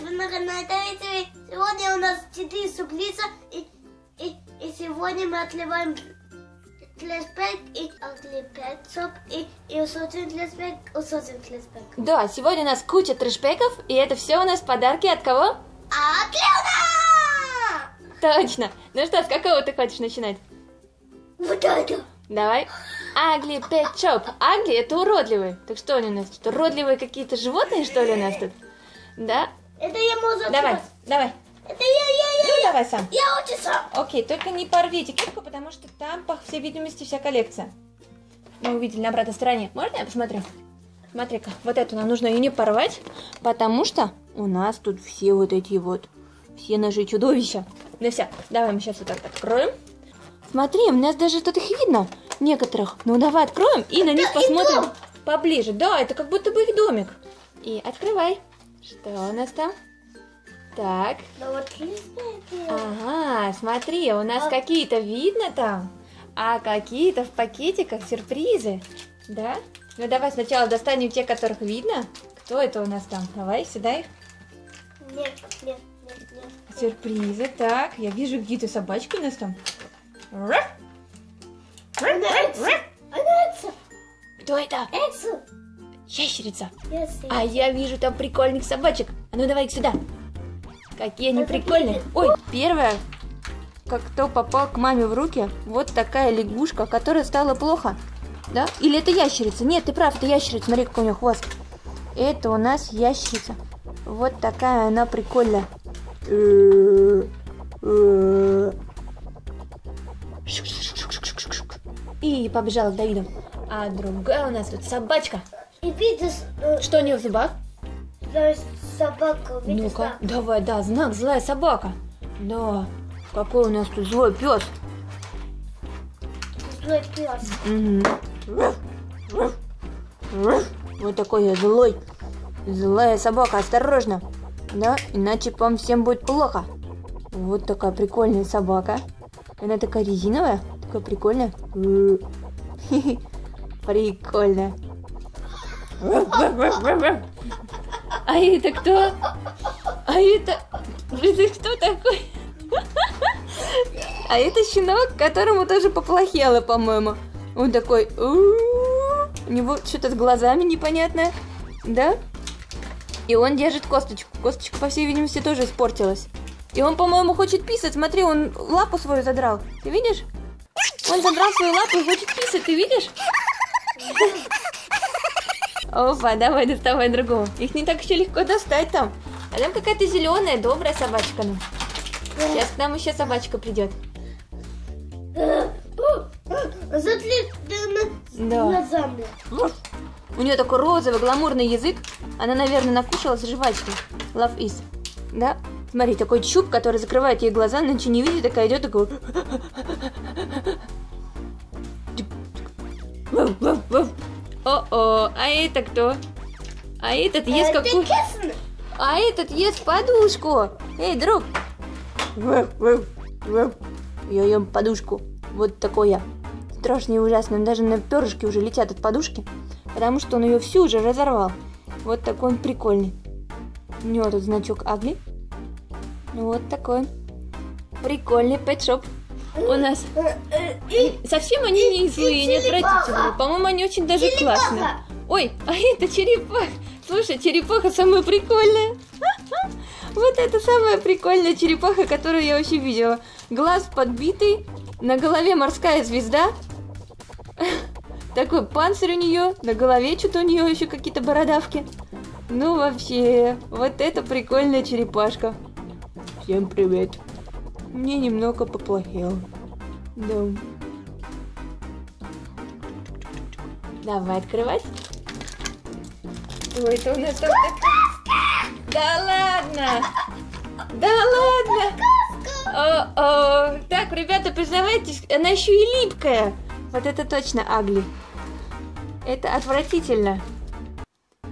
вы на канале. Сегодня у нас 4 сюрприза. И, и, и сегодня мы отливаем флешбэк и отливаем соп. И, и усотим флешбэк, усотим флешбэк. Да, сегодня у нас куча трэшбэков, и это все у нас подарки от кого? А Клеона! Точно. Ну что, с какого ты хочешь начинать? Вот это! Давай. Агли Pet Shop. Агли это уродливые. Так что они у нас тут? Уродливые какие-то животные, что ли, у нас тут? Да? Это я могу. Давай, давай. Это я, я, я, Ну, я. давай сам. Я очень сам. Окей, только не порви этикетку, потому что там, по всей видимости, вся коллекция. Мы увидели на обратной стороне. Можно я посмотрю? Смотри-ка, вот эту нам нужно ее не порвать, потому что у нас тут все вот эти вот, все наши чудовища. Ну все, давай мы сейчас вот так откроем. Смотри, у нас даже тут их видно, некоторых. Ну давай откроем и на них посмотрим поближе. Да, это как будто бы их домик. И открывай. Что у нас там? Так, Ну вот. Ага, смотри, у нас А- какие-то видно там, а какие-то в пакетиках сюрпризы. Да? Ну давай сначала достанем те, которых видно. Кто это у нас там? Давай сюда их. Нет, нет, нет, нет. Сюрпризы. Так, я вижу какие-то собачки у нас там. Экса. Кто это? Экса. Ящерица. А я вижу там прикольных собачек. А ну давай их сюда. Какие они прикольные. Ой, первая, как кто попал к маме в руки, вот такая лягушка, которая стала плохо. Да? Или это ящерица? Нет, ты прав, это ящерица. Смотри, какой у нее хвост. Это у нас ящерица. Вот такая она прикольная. И побежала к Давиду. А другая у нас тут собачка. И видишь, э, Что у нее в зубах? знаешь, собака, Ну-ка, давай, да, знак злая собака. Да, какой у нас тут злой пес. злой пес. Вот такой я злой. Злая собака, осторожно. Да, иначе вам всем будет плохо. Вот такая прикольная собака. Она такая резиновая, такая прикольная. Прикольная. А это кто? А это... Это кто такой? А это щенок, которому тоже поплохело, по-моему. Он такой... У него что-то с глазами непонятное. Да? И он держит косточку. Косточка, по всей видимости, тоже испортилась. И он, по-моему, хочет писать. Смотри, он лапу свою задрал. Ты видишь? Он задрал свою лапу и хочет писать. Ты видишь? Опа, давай доставай другого. Их не так еще легко достать там. А там какая-то зеленая, добрая собачка. Ну. Сейчас к нам еще собачка придет. Да. У нее такой розовый гламурный язык. Она, наверное, накушалась жвачки. Love is. Да? Смотри, такой чуб, который закрывает ей глаза, она ничего не видит, такая идет, такой... О-о, а это кто? А этот ест Это какую... А этот ест подушку. Эй, друг. Я ем подушку. Вот такой я. Страшный и ужасный. Даже на перышки уже летят от подушки. Потому что он ее всю уже разорвал. Вот такой он прикольный. У него тут значок Агли. Вот такой он. Прикольный пэтшоп. У нас Э, э, И совсем они не злые, не отвратительные. По-моему, они очень даже классные. Ой, а это черепаха. Слушай, черепаха самая прикольная. Вот это самая прикольная черепаха, которую я вообще видела. Глаз подбитый, на голове морская звезда. Такой панцирь у нее, на голове что-то у нее еще какие-то бородавки. Ну вообще, вот это прикольная черепашка. Всем привет. Мне немного поплохело. Да. Давай открывать. Ой, это у нас там Да ладно! Да ладно! О-о. Так, ребята, признавайтесь, она еще и липкая. Вот это точно Агли. Это отвратительно.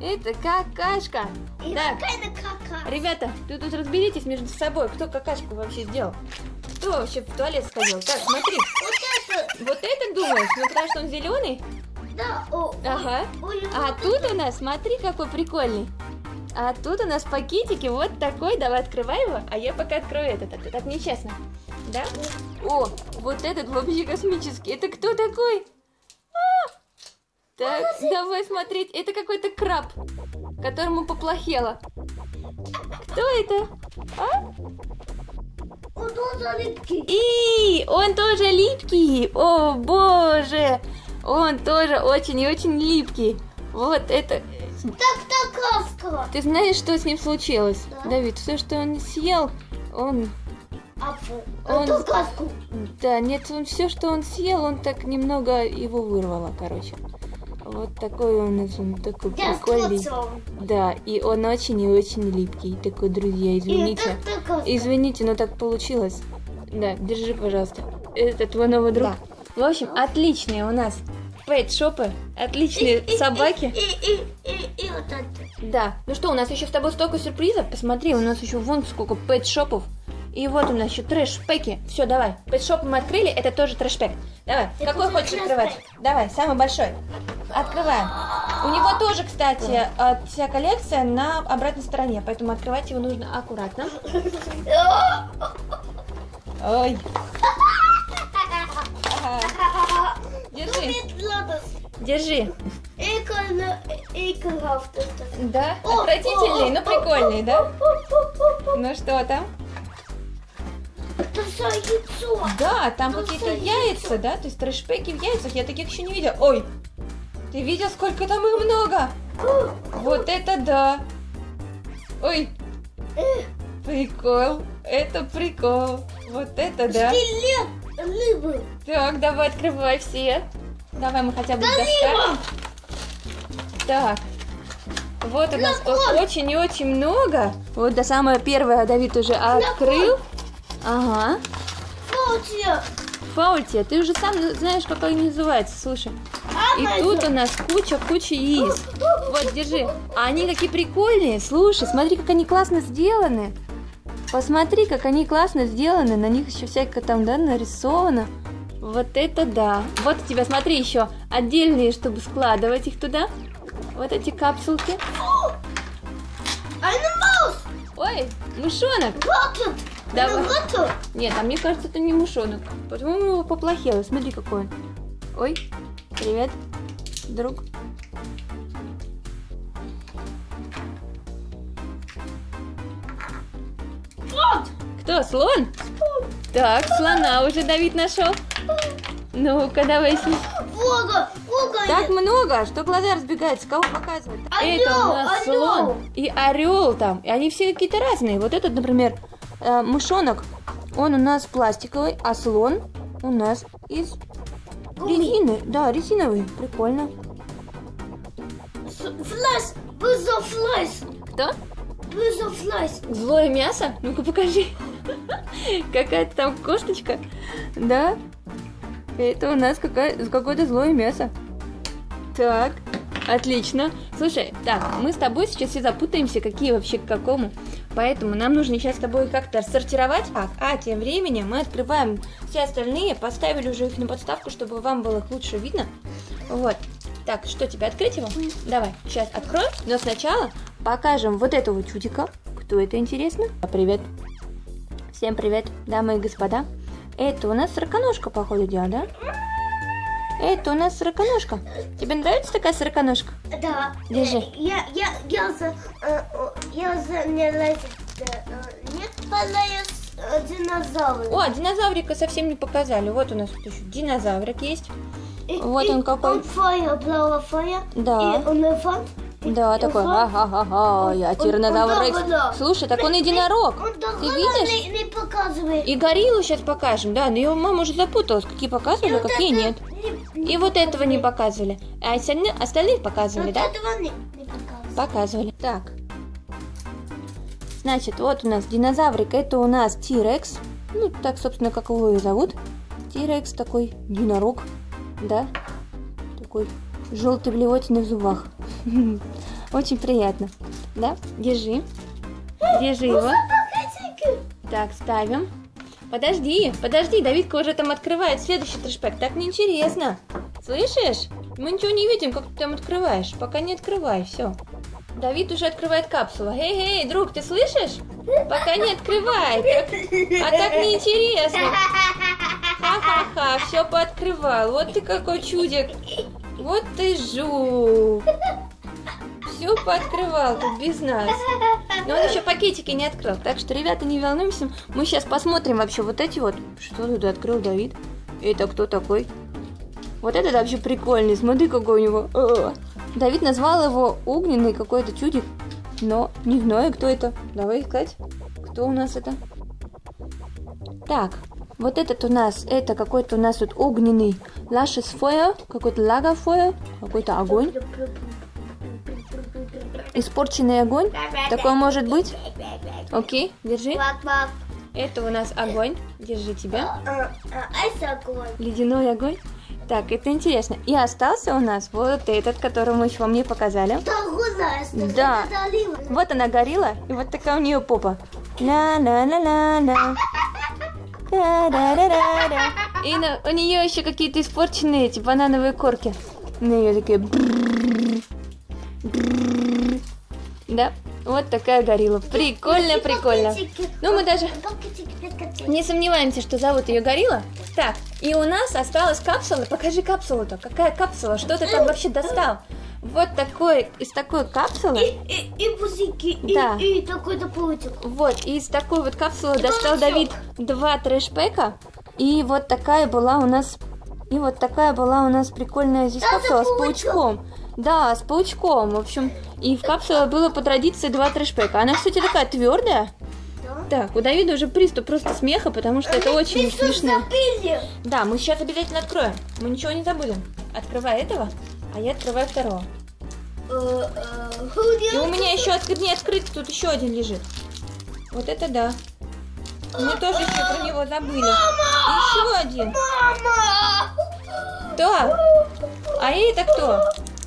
Это какашка. И Так, какая-то кака. ребята, вы тут разберитесь между собой, кто какашку вообще сделал. Кто вообще в туалет сходил? Так, смотри, Вот это, вот это думаешь, ну потому что он зеленый? Да, о, Ага. ой, ой, А тут это. у нас, смотри, какой прикольный. А тут у нас пакетики вот такой. Давай открывай его, а я пока открою этот. Это так нечестно. Да? О, вот этот вообще космический. Это кто такой? А! Так, давай смотреть. Это какой-то краб, которому поплохело. Кто это? А? Он тоже липкий. И он тоже липкий. О, боже. Он тоже очень и очень липкий. Вот это... Так, так, ласково. Ты знаешь, что с ним случилось? Да. Давид, все, что он съел, он... А фу. Он- Он каску. Да, нет, он все, что он съел, он так немного его вырвало, короче. Вот такой нас он такой Я прикольный. Да, и он очень и очень липкий. Такой, друзья, извините. так, так. Извините, но так получилось. Да, держи, пожалуйста. Это твой новый друг. В общем, отличные у нас пэт-шопы, отличные собаки. И, и, и, и вот это. Да. Ну что, у нас еще с тобой столько сюрпризов. Посмотри, у нас еще вон сколько пэт-шопов. И вот у нас еще трэш-пэки. Все, давай. Пэт-шоп мы открыли, это тоже трэш-пэк. Давай, Это какой хочешь открывать? Давай, самый большой. Открываем. У него тоже, кстати, э, вся коллекция на обратной стороне, поэтому открывать его нужно аккуратно. Ой. Держи, держи. Да, отвратительный, но прикольный, да? Ну что там? Это за яйцо. Да, там какие-то яйца, да? То есть трэшпеки в яйцах, я таких еще не видела. Ой, ты видел, сколько там их много? Вот это да! Ой, прикол, это прикол. Вот это да. Скелет рыбы. Так, давай открывай все. Давай мы хотя бы Да достанем. Так. Вот у нас очень и очень много. Вот до самое первое Давид уже открыл. Ага. Фотия. Фаутия, ты уже сам знаешь, как они называются, слушай. И тут у нас куча-куча яиц. Вот, держи. А они какие прикольные. Слушай, смотри, как они классно сделаны. Посмотри, как они классно сделаны. На них еще всякое там, да, нарисовано. Вот это да. Вот у тебя, смотри, еще отдельные, чтобы складывать их туда. Вот эти капсулки. Ой, мышонок. Готов. Давай. Готов. Нет, а мне кажется, это не мышонок. По-моему, его поплохело. Смотри, какой он. Ой, привет, друг. Вот. Кто, слон? Так, слона уже Давид нашел. Ну-ка, давай с ним. Вога. Вога. Так много, что глаза разбегаются. Кого показывают? Орел, Это у нас орел. слон. И орел там. И они все какие-то разные. Вот этот, например, э, мышонок, он у нас пластиковый, а слон у нас из резины. Да, резиновый. Прикольно. Флэс. Бызо флэс. Кто? Бызо флэс. Злое мясо? Ну-ка покажи. Какая-то там косточка. Да. Это у нас какое-то злое мясо. Так, отлично. Слушай, так, мы с тобой сейчас все запутаемся, какие вообще к какому. Поэтому нам нужно сейчас с тобой как-то сортировать. Так, а тем временем мы открываем все остальные, поставили уже их на подставку, чтобы вам было их лучше видно. Вот. Так, что тебе открыть его? Давай, сейчас откроем. Но сначала покажем вот этого чудика. Кто это, интересно? А, Привет. Всем привет, дамы и господа. Это у нас сороконожка, по ходу дела, да? Это у нас сороконожка. Тебе нравится такая сороконожка? Да. Держи. Э, Я, я, я за, э, я за не лазит. э, э, динозавры. О, динозаврика совсем не показали. Вот у нас тут еще динозаврик есть. И- вот и он какой. Он фая, блава фая. Да. И он элефант. Да, такой, ага-ага, я тиранозавр Рекс. Слушай, так он единорог. Он Ты видишь? Не, не показывает. И гориллу сейчас покажем, да, но ее мама уже запуталась, какие показывали, а какие нет. не- И вот этого не показывали. А остальные, остальных показывали, Вот да? Показывали. Так. Значит, вот у нас динозаврик, это у нас Тирекс. Ну, так, собственно, как его и зовут. Тирекс такой единорог, да? Такой желтый блевотиный в зубах. Очень приятно. Да? Держи. Держи его. Пакетики. Так, ставим. Подожди, подожди, Давидка уже там открывает следующий трэшпэк. Так неинтересно. Слышишь? Мы ничего не видим, как ты там открываешь. Пока не открывай, все. Давид уже открывает капсулу. Эй, эй, друг, ты слышишь? Пока не открывай. Так- а так неинтересно. Ха-ха-ха, все пооткрывал. Вот ты какой чудик. Вот ты жук. Все пооткрывал тут без нас. Но он еще пакетики не открыл. Так что, ребята, не волнуемся. Мы сейчас посмотрим вообще вот эти вот. Что тут открыл Давид? Это кто такой? Вот этот вообще прикольный. Смотри, какой у него. О. Давид назвал его огненный какой-то чудик. Но не знаю, кто это. Давай искать. Кто у нас это? Так, вот этот у нас, это какой-то у нас тут огненный Lashes Feuer, какой-то лагофойер, какой-то огонь, испорченный огонь. Такой может быть? Окей, держи. Это у нас огонь. Держи тебя. А, а, это огонь. Ледяной огонь. Так, это интересно. И остался у нас вот этот, который мы еще вам не показали. Да. Вот она горила, и вот такая у нее попа. Ла-ла-ла-ла-ла. И на- у нее еще какие-то испорченные эти банановые корки. На нее такие. Да, вот такая горилла. Прикольно, И прикольно. Ну, мы даже не сомневаемся, что зовут ее Горилла. Так, и у нас осталась капсула. Покажи капсулу-то. Какая капсула? Что ты там вообще достал? Вот такой, из такой капсулы. И, и, и пузыки, и, Да. и такой-то паучок. Вот, из такой вот капсулы достал всё. Давид два трэшпэка. И вот такая была у нас... И вот такая была у нас прикольная здесь капсула с паучок. паучком. Да, с паучком. В общем, и в капсуле было по традиции два трэшпэка. Она, кстати, такая твердая. Да. Так, у Давида уже приступ просто смеха, потому что это очень Мы смешно. забыли. Да, мы сейчас обязательно откроем. Мы ничего не забудем. Открывай этого, а я открываю второго. Э, э, И у меня еще открыть не открыть, тут еще один лежит. Вот это да. Мы тоже еще про него забыли. Еще один. Мама! Да. А это кто?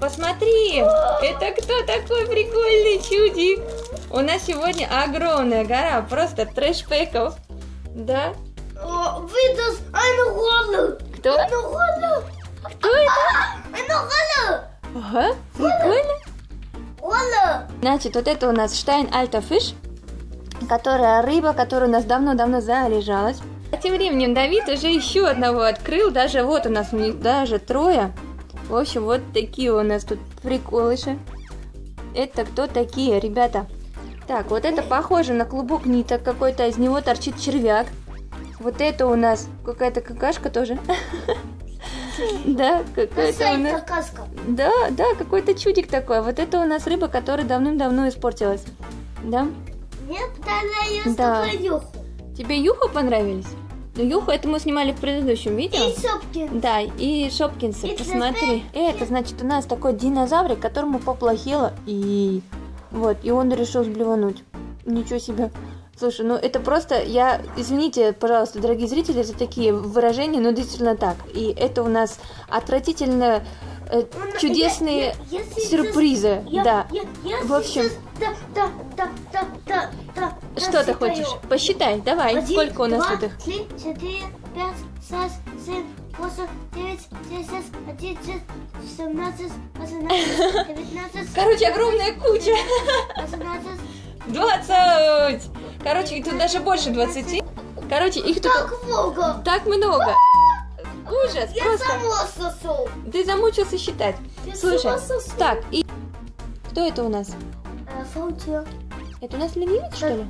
Посмотри, это кто такой прикольный чудик? У нас сегодня огромная гора просто трэшпэков. Да? Видос, оно голо. Кто? Оно голо. Кто это? Оно голо. Ага, прикольно. Голо. Значит, вот это у нас Штайн Альта Фиш, которая рыба, которая у нас давно-давно залежалась. А тем временем Давид уже еще одного открыл, даже вот у нас даже трое. В общем, вот такие у нас тут приколыши. Это кто такие, ребята? Так, вот это похоже на клубок ниток какой-то, из него торчит червяк. Вот это у нас какая-то какашка тоже. Да, какая-то у нас... Да, да, какой-то чудик такой. Вот это у нас рыба, которая давным-давно испортилась. Да? Мне понравилось Да. Тебе Юха понравились? Ну, Юху это мы снимали в предыдущем видео. И Сопкин. Да, и Шопкинсы, И посмотри. Это, значит, у нас такой динозаврик, которому поплохело, и вот, и он решил сблевануть. Ничего себе. Слушай, ну это просто, я, извините, пожалуйста, дорогие зрители, за такие выражения, но действительно так. И это у нас отвратительно э, чудесные я- я- если сюрпризы. Я- да. я- я В общем- да, да, да, да, да, да, Что ты хочешь? Посчитай, давай, Один, сколько у нас два, тут их? три, четыре, пять, шесть, семь, восемь, девять, десять, одиннадцать, семнадцать, восемнадцать, девятнадцать, Короче, огромная куча. восемнадцать. 20! Короче, их тут даже больше 20. Короче, их тут Так много. так много. Ужас, Я просто. сама сосу. Ты замучился считать. Я Слушай, сосу. так, и... Кто это у нас? Фаутио. Это у нас ленивец, что ли?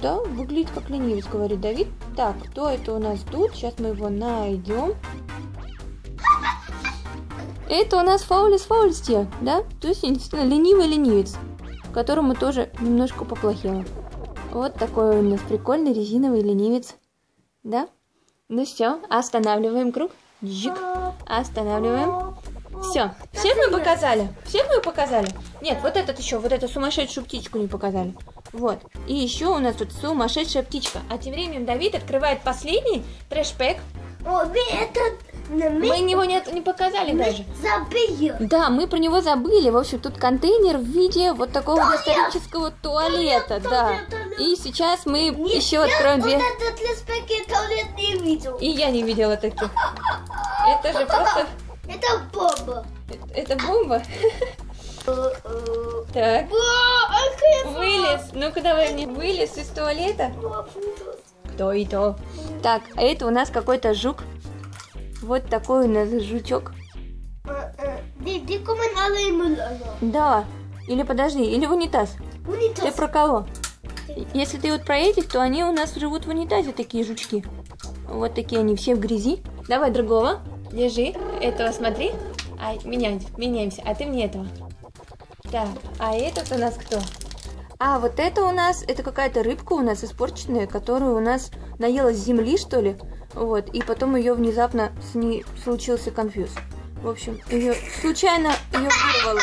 Да, выглядит как ленивец, говорит Давид. Так, кто это у нас тут? Сейчас мы его найдем. Это у нас Фаулис Фаульстия, да? То есть, действительно, ленивый ленивец, которому тоже немножко поплохело. Вот такой у нас прикольный резиновый ленивец. Да? Ну все, останавливаем круг. Жик. Останавливаем. Все, всех мы показали? Всех мы показали? Нет, вот этот еще, вот эту сумасшедшую птичку не показали. Вот. И еще у нас тут сумасшедшая птичка. А тем временем Давид открывает последний трэшпэк. О, мы его не, не показали мы даже. забыли. Да, мы про него забыли. В общем, тут контейнер в виде вот такого вот исторического туалета, да. туалет, туалет. И сейчас мы Нет, еще откроем две. этот леспеки туалет не видел. И я не видела таких. Это же просто... Это бомба. Это бомба. Так, вылез. Ну-ка давай мне вылез из туалета. Кто это? Так, а это у нас какой-то жук. Вот такой у нас жучок. Да. Или подожди, или в унитаз. Ты про кого? Если ты вот про этих, то они у нас живут в унитазе, такие жучки. Вот такие они все в грязи. Давай другого. Держи. Этого смотри. А, меняемся. А ты мне этого. Так, а этот у нас кто? А, вот это у нас, это какая-то рыбка у нас испорченная, которую у нас наелась земли, что ли. Вот, и потом ее внезапно с ней случился конфьюз. В общем, ее случайно ее вырвало.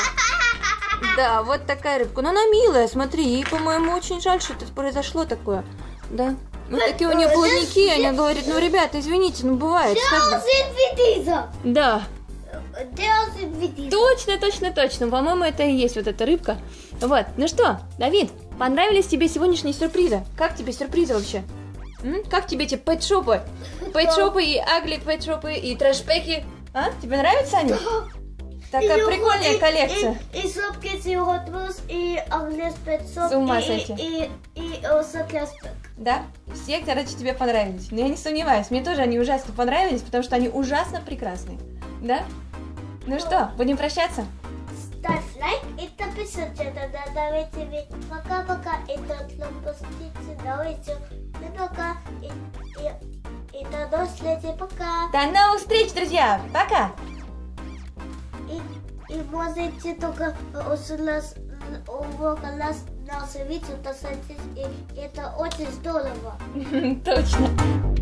Да, вот такая рыбка. Но она милая, смотри, ей, по-моему, очень жаль, что это произошло такое. Да. Вот такие у нее плавники, она говорит, ну, ребята, извините, ну, бывает. как бы». Der sind wie dieser. Да, точно, точно, точно. По-моему, это и есть вот эта рыбка. Вот, ну что, Давид, понравились тебе сегодняшние сюрпризы? Как тебе сюрпризы вообще? М? Как тебе эти пэтшопы? Пэтшопы и агли пэтшопы и трэшпеки? А? Тебе нравится они? Такая И прикольная и- коллекция. И, и Sopkins, и Hot Wheels, и Pet Shop, С ума и, сойти. и, и, и Claspek. Да? Все, короче, тебе понравились. Но я не сомневаюсь, мне тоже они ужасно понравились, потому что они ужасно прекрасные. Да? Ну что, будем прощаться? Ставь лайк и подписывайся, тогда давайте вы пока-пока, и тот лопастицы, давайте, и пока, и, и, и до следующего пока. До новых встреч, друзья! Пока! И, и можете только у нас у нас нас видео, и это очень здорово. Точно.